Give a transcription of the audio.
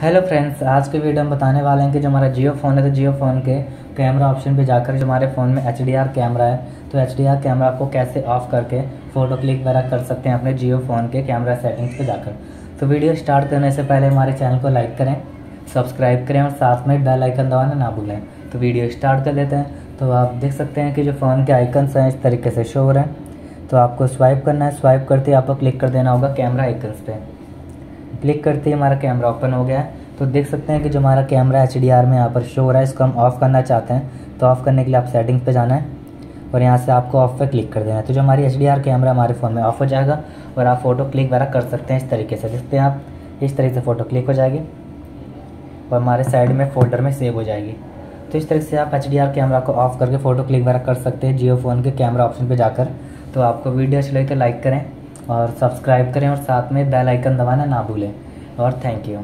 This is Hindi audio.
हेलो फ्रेंड्स आज के वीडियो में बताने वाले हैं कि जो हमारा जियो फ़ोन है तो जियो फ़ोन के कैमरा ऑप्शन पे जाकर जो हमारे फ़ोन में एचडीआर कैमरा है तो एचडीआर कैमरा को कैसे ऑफ़ करके फ़ोटो क्लिक वगैरह कर सकते हैं अपने जियो फ़ोन के कैमरा सेटिंग्स पे जाकर। तो वीडियो स्टार्ट करने से पहले हमारे चैनल को लाइक करें सब्सक्राइब करें और साथ में बेल आइकन दबाना ना भूलें। तो वीडियो स्टार्ट कर लेते हैं। तो आप देख सकते हैं कि जो फ़ोन के आइकन्स हैं, इस तरीके से शो हो रहे हैं। तो आपको स्वाइप करना है। स्वाइप करते ही आपको क्लिक कर देना होगा कैमरा आइकन्स पे। क्लिक करते ही हमारा कैमरा ओपन हो गया है। तो देख सकते हैं कि जो हमारा कैमरा एचडीआर में यहाँ पर शो हो रहा है, इसको हम ऑफ़ करना चाहते हैं। तो ऑफ़ करने के लिए आप सेटिंग्स पे जाना है और यहाँ से आपको ऑफ़ पे क्लिक कर देना है। तो जो हमारी एचडीआर कैमरा हमारे फ़ोन में ऑफ़ हो जाएगा और आप फ़ोटो क्लिक वगैरह कर सकते हैं इस तरीके से। देखते हैं आप, इस तरीके से फ़ोटो क्लिक हो जाएगी और हमारे साइड में फ़ोल्डर में सेव हो जाएगी। तो इस तरीके से आप एचडीआर कैमरा को ऑफ़ करके फ़ोटो क्लिक वगैरह कर सकते हैं। जियो फ़ोन के कैमरा ऑप्शन पर जाकर। तो आपको वीडियो अच्छी लगे तो लाइक करें। और सब्सक्राइब करें और साथ में बेल आइकन दबाना ना भूलें। और थैंक यू